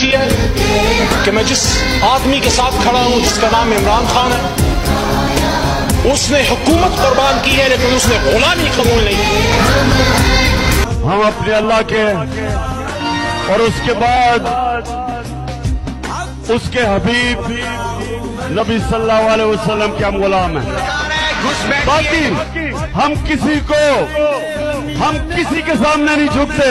खुशी है कि मैं जिस आदमी के साथ खड़ा हूँ, जिसका नाम इमरान खान है, उसने हुकूमत कुर्बान की है, लेकिन उसने गुलामी कबूल नहीं हम अपने अल्लाह के और उसके बाद उसके हबीब नबी सल्लल्लाहु अलैहि वसल्लम के हम गुलाम हैं। बाकी हम किसी को, हम किसी के सामने नहीं झुकते।